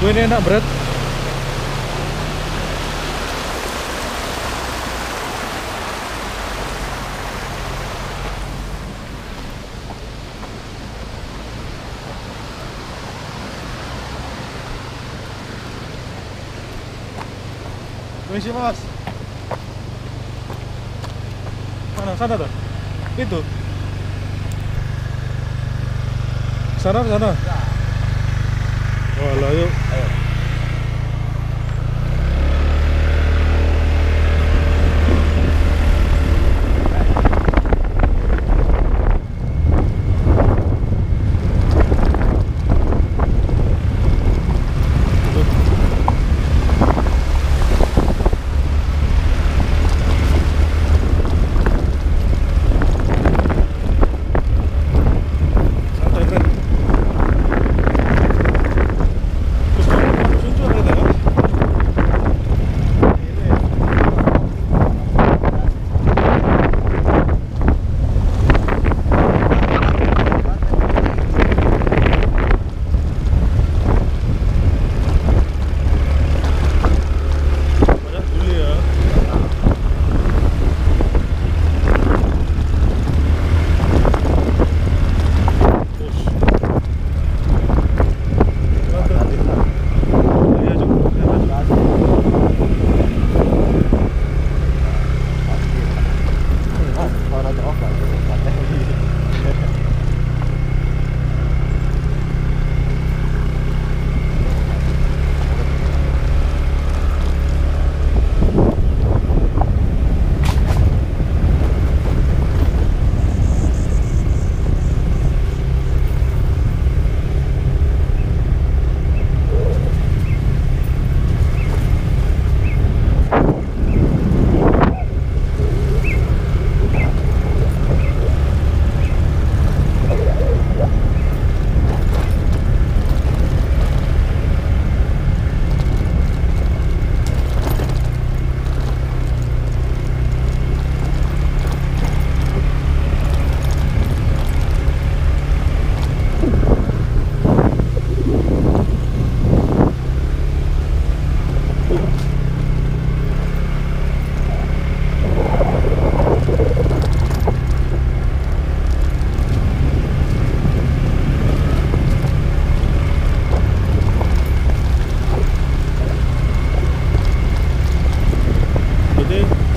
Gue ini enak berat. Permisi mas. Mana? Sana tuh? Itu. Sana sana. Walah waa laga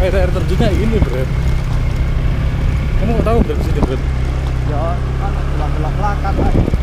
air air terjunnya ini Bret. Kamu tahu di sini Bret? Ya, kan belak-belakan lah.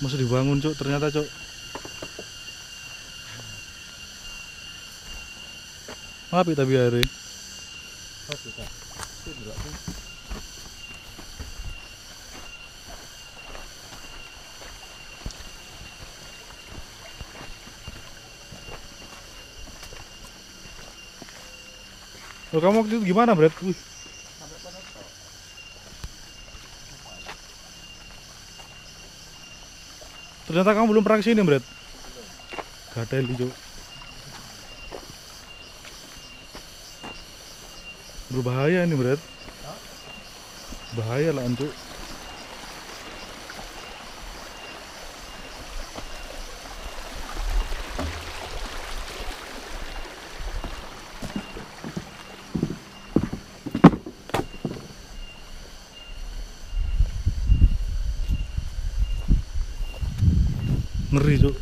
Masih dibangun cuk, ternyata cuk. Ngapi tapi hari. Loh, kamu waktu itu gimana, Bret? Wih, ternyata kamu belum pernah ke sini, Bret. Gadel cuk. Berbahaya ini, Bret. Bahaya lah, Cuk. Ngeri cuk